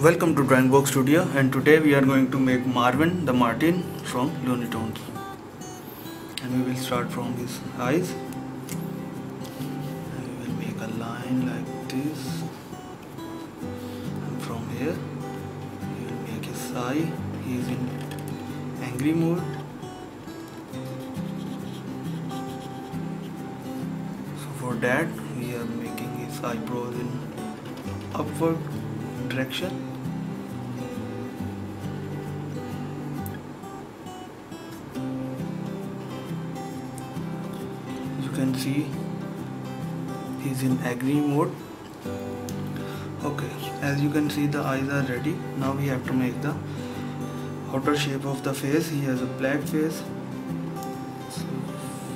Welcome to Drawing Box Studio and today we are going to make Marvin the Martin from Looney Tunes. And we will start from his eyes. And we will make a line like this. And from here we will make his eye. He is in angry mood. So for that we are making his eyebrows in upward direction? You can see he's in agree mode. Okay as you can see the eyes are ready. Now we have to make the outer shape of the face. He has a black face. So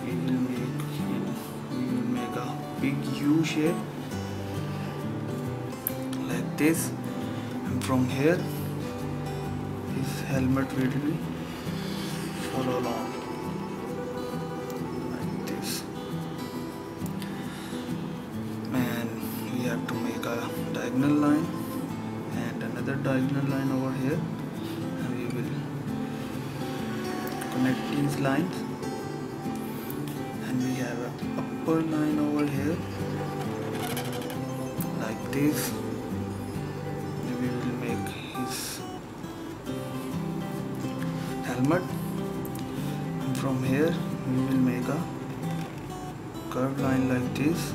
we will make we will make a big U shape like this from here. His helmet will follow along. Like this. And we have to make a diagonal line and another diagonal line over here. And we will connect these lines. And we have an upper line over here. Like this helmet. From here we will make a curved line like this.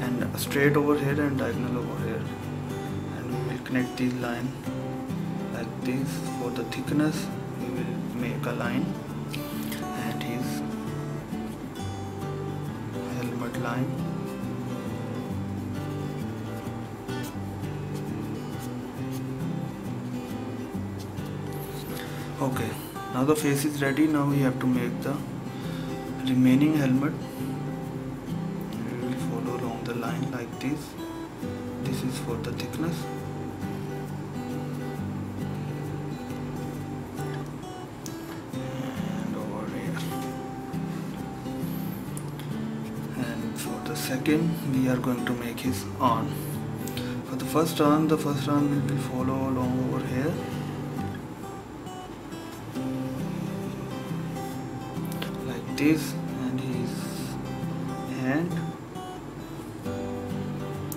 And straight over here and diagonal over here. And we will connect these line like this. For the thickness we will make a line. And his helmet line okay. Now the face is ready. Now we have to make the remaining helmet. We will follow along the line like this. This is for the thickness. And over here. And for the second we are going to make his arm. For the first arm the first arm will be follow along this and his hand.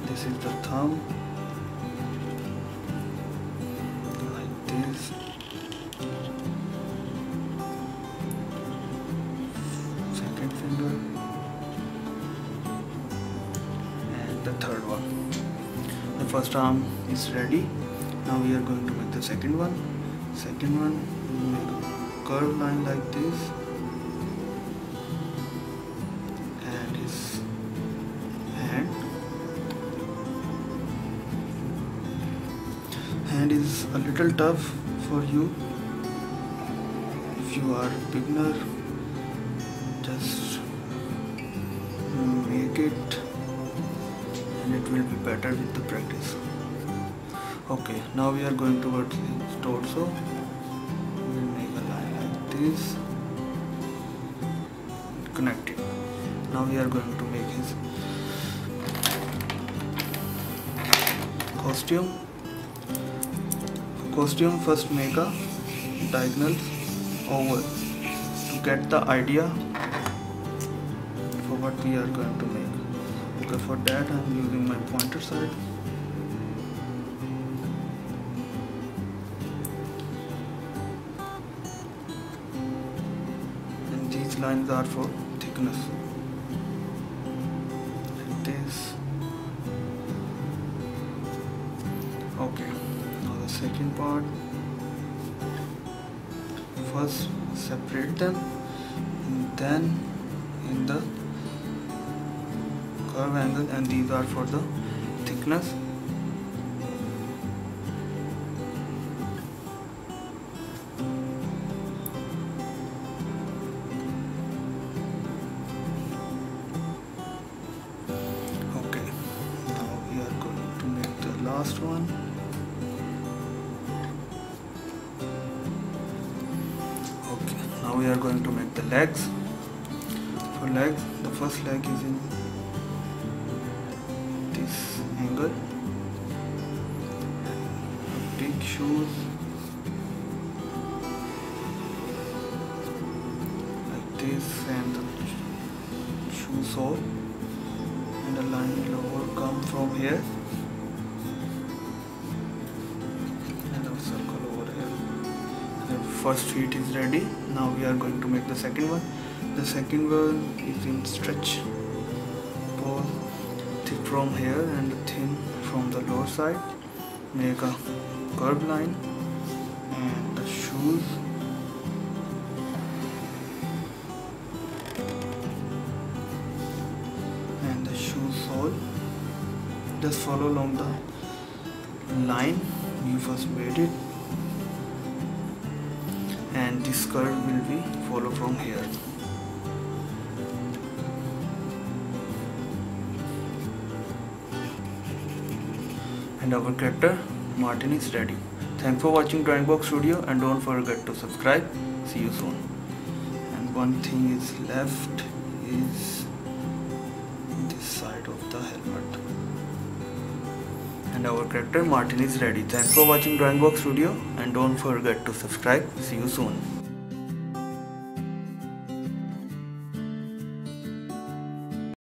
This is the thumb. Like this. Second finger. And the third one. The first arm is ready. Now we are going to make the second one. Second one curved line like this hand is a little tough for you. If you are beginner just make it and it will be better with the practice. Okay now we are going towards his torso. We will make a line like this. Connect it. Now we are going to make his costume costume first make a diagonal oval to get the idea for what we are going to make. Okay for that I'm using my pointer side. And these lines are for thickness. Like this. Okay second part. First separate them. And then in the curve angle and these are for the thickness. Okay. Now we are going to make the last one we are going to make the legs. For legs the first leg is in this angle. Shoes. Like this and the shoe sole and the line lower come from here first feet is ready. Now we are going to make the second one. The second one is in stretch ball thick from here and thin from the lower side. Make a curved line and the shoes. And the shoe sole just follow along the line. You first made it and this curve will be follow from here and our character Martin is ready. Thanks for watching Drawing Box Studio and don't forget to subscribe. See you soon. And one thing is left is this side And our character Martin is ready. Thanks for watching Drawing Box Studio and don't forget to subscribe. See you soon.